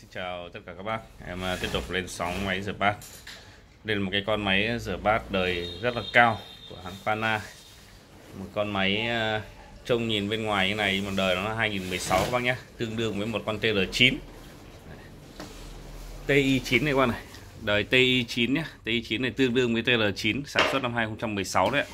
Xin chào tất cả các bác. Em à, tiếp tục lên sóng máy rửa bát. Đây là một cái con máy rửa bát đời rất là cao của hãng Pana Một con máy à, trông nhìn bên ngoài như này, một đời nó là 2016 các bác nhé. Tương đương với một con TL9 TI9 này các bác này. Đời TI9 nhé. TI9 này tương đương với TL9 sản xuất năm 2016 đấy ạ.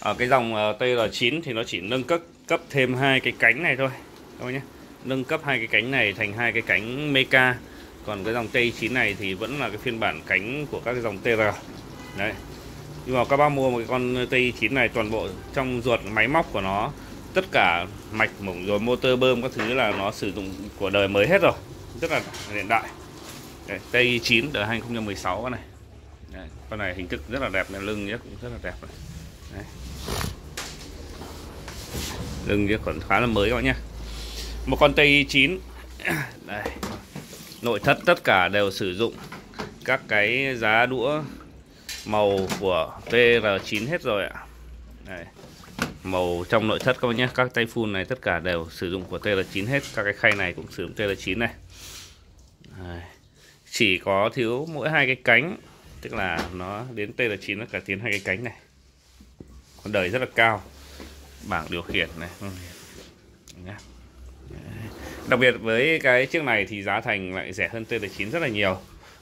Ở cái dòng à, TL9 thì nó chỉ nâng cấp cấp thêm hai cái cánh này thôi, các bác nhé nâng cấp hai cái cánh này thành hai cái cánh mecha. Còn cái dòng T9 này thì vẫn là cái phiên bản cánh của các cái dòng TR đấy. Nhưng mà các bác mua một cái con T9 này toàn bộ trong ruột máy móc của nó tất cả mạch mỏng rồi motor bơm các thứ là nó sử dụng của đời mới hết rồi. Rất là hiện đại. Đấy, T9 đời 2016 con này. Đấy, con này hình thức rất là đẹp này lưng nhé cũng rất là đẹp đấy. lưng nhất còn khá là mới các bạn nhé một con TI 9 đây. Nội thất tất cả đều sử dụng các cái giá đũa màu của TR9 hết rồi ạ. Đây. màu trong nội thất các bác nhé. Các tay phun này tất cả đều sử dụng của TR9 hết. Các cái khay này cũng sử dụng TR9 này. Đây. chỉ có thiếu mỗi hai cái cánh. Tức là nó đến TR9 nó cả tiến hai cái cánh này. Con đời rất là cao. Bảng điều khiển này. Nhé đặc biệt với cái chiếc này thì giá thành lại rẻ hơn TL9 rất là nhiều.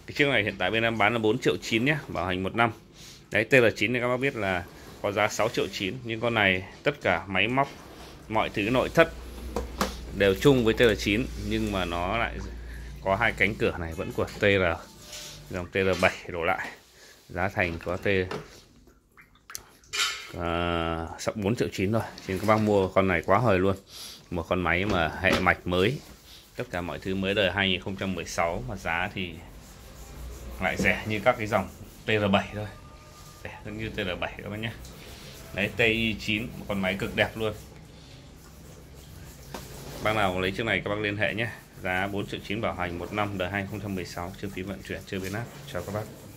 Cái chiếc này hiện tại bên em bán là 4 triệu 9 nhé bảo hành một năm. Đấy TL9 thì các bác biết là có giá 6 triệu 9 nhưng con này tất cả máy móc, mọi thứ, nội thất đều chung với TL9 nhưng mà nó lại có hai cánh cửa này vẫn của TR dòng TR7 đổ lại. Giá thành có T Ờ, uh, 4 triệu 9 rồi xin các bác mua con này quá hời luôn. Một con máy mà hệ mạch mới. Tất cả mọi thứ mới đời 2016 mà giá thì lại rẻ như các cái dòng TR7 thôi. Rẻ giống như TR7 các bác nhé. Đấy TI9 một con máy cực đẹp luôn. Bác nào lấy chiếc này các bác liên hệ nhé. Giá 4 triệu 9 bảo hành một năm đời 2016 chưa phí vận chuyển chưa biến áp. Chào các bác.